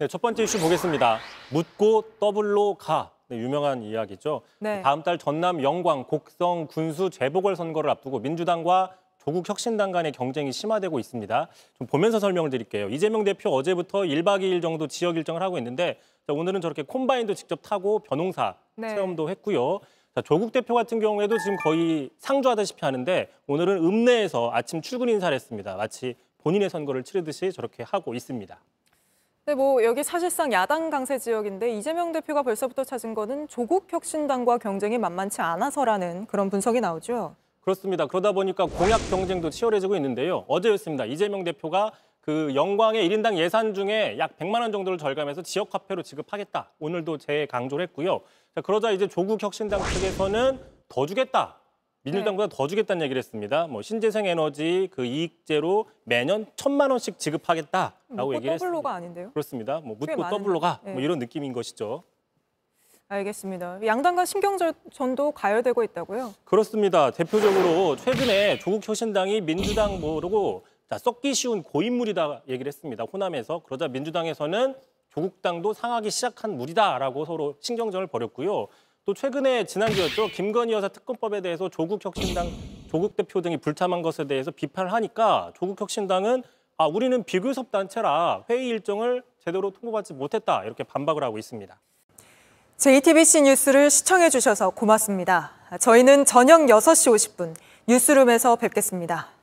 네, 첫 번째 이슈 보겠습니다. 묻고 더블로 가. 네, 유명한 이야기죠. 네. 다음 달 전남 영광 곡성 군수 재보궐 선거를 앞두고 민주당과 조국 혁신당 간의 경쟁이 심화되고 있습니다. 좀 보면서 설명을 드릴게요. 이재명 대표 어제부터 1박 2일 정도 지역 일정을 하고 있는데 자, 오늘은 저렇게 콤바인도 직접 타고 벼농사 네. 체험도 했고요. 자, 조국 대표 같은 경우에도 지금 거의 상주하다시피 하는데 오늘은 읍내에서 아침 출근 인사를 했습니다. 마치 본인의 선거를 치르듯이 저렇게 하고 있습니다. 네, 뭐 여기 사실상 야당 강세 지역인데 이재명 대표가 벌써부터 찾은 거는 조국 혁신당과 경쟁이 만만치 않아서라는 그런 분석이 나오죠. 그렇습니다. 그러다 보니까 공약 경쟁도 치열해지고 있는데요. 어제였습니다. 이재명 대표가 그 영광의 1인당 예산 중에 약 100만 원 정도를 절감해서 지역 화폐로 지급하겠다. 오늘도 재강조를 했고요. 자, 그러자 이제 조국 혁신당 측에서는 더 주겠다. 민주당보다 더 주겠다는 얘기를 했습니다. 뭐 신재생 에너지 그 이익제로 매년 천만 원씩 지급하겠다라고 묻고 얘기를 했습니다. 더블로가 아닌데요. 그렇습니다. 뭐꽤 묻고 더블로가 뭐 네. 이런 느낌인 것이죠. 알겠습니다. 양당 간 신경전도 가열되고 있다고요. 그렇습니다. 대표적으로 최근에 조국 혁신당이 민주당 모르고 자, 썩기 쉬운 고인물이다 얘기를 했습니다. 호남에서 그러자 민주당에서는 조국당도 상하기 시작한 물이다라고 서로 신경전을 벌였고요. 또 최근에 지난주였죠. 김건희 여사 특검법에 대해서 조국 혁신당 조국 대표 등이 불참한 것에 대해서 비판을 하니까 조국 혁신당은 아 우리는 비교섭 단체라 회의 일정을 제대로 통보받지 못했다 이렇게 반박을 하고 있습니다. JTBC 뉴스를 시청해 주셔서 고맙습니다. 저희는 저녁 6시 50분 뉴스룸에서 뵙겠습니다.